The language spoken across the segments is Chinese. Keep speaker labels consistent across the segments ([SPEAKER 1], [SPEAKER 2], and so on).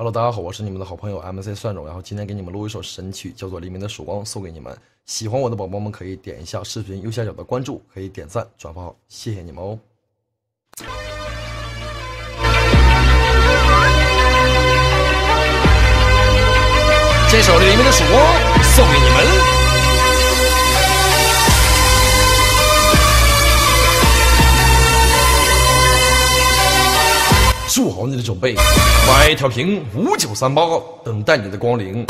[SPEAKER 1] Hello，大家好，我是你们的好朋友 MC 蒜蓉，然后今天给你们录一首神曲，叫做《黎明的曙光》，送给你们。喜欢我的宝宝们可以点一下视频右下角的关注，可以点赞转发，谢谢你们哦。这首《黎明的曙光》做好你的准备，买调频五九三八，等待你的光临。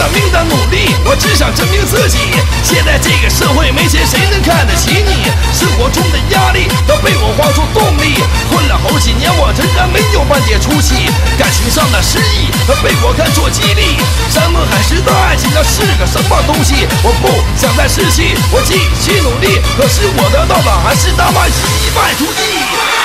[SPEAKER 1] 了命的努力，我只想证明自己。现在这个社会没钱，谁能看得起你？生活中的压力都被我化作动力。混了好几年，我仍然没有半点出息。感情上的失意都被我看作激励。山盟海誓的爱情，那是个什么东西？我不想再失去，我继续努力。可是我得到的还是那么一败涂地。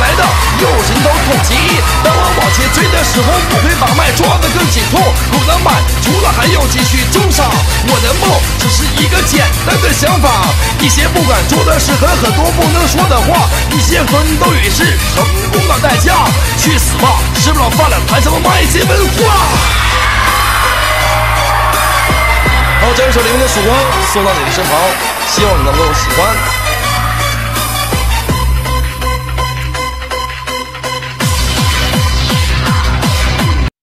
[SPEAKER 1] 来的又人都痛击。当我往前。追的时候，不会把脉抓得更紧，痛不能满足了，还要继续冲上。我的梦只是一个简单的想法，一些不敢说的事和很多不能说的话，一些奋斗也是成功的代价。去死吧，吃不了饭了，谈什么卖些文化？好，这首《黎明的曙光》送到你的身旁，希望你能够喜欢。